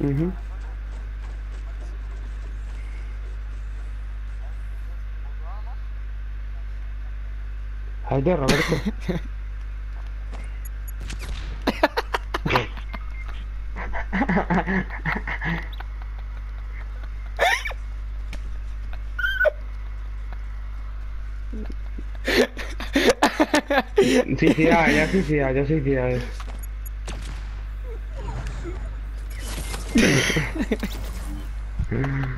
Ujú. Haydi Roberto. Sí, sí, ah, ya sí, sí, ah, ya sí, sí, ah. Okay.